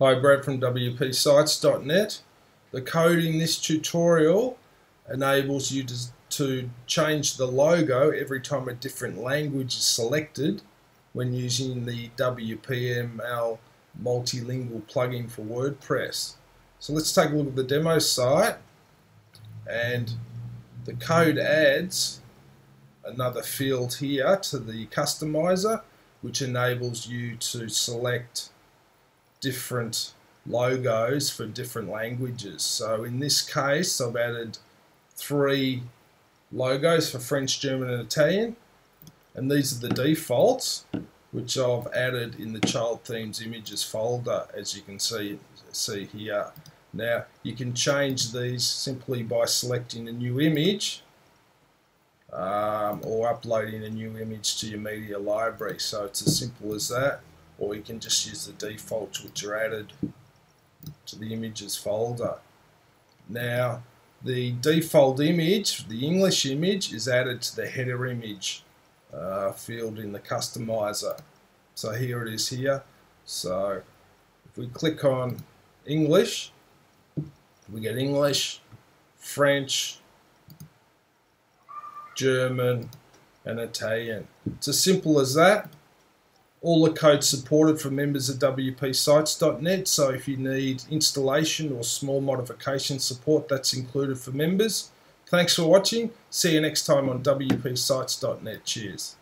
Hi, Brad from WPSites.net. The code in this tutorial enables you to, to change the logo every time a different language is selected when using the WPML multilingual plugin for WordPress. So let's take a look at the demo site and the code adds another field here to the customizer which enables you to select different logos for different languages. So in this case, I've added three logos for French, German and Italian. And these are the defaults, which I've added in the child themes images folder, as you can see, see here. Now, you can change these simply by selecting a new image um, or uploading a new image to your media library. So it's as simple as that or you can just use the defaults which are added to the images folder. Now the default image, the English image, is added to the header image uh, field in the customizer. So here it is here. So if we click on English, we get English, French, German, and Italian. It's as simple as that. All the code supported for members of WPSites.net, so if you need installation or small modification support, that's included for members. Thanks for watching. See you next time on WPSites.net. Cheers.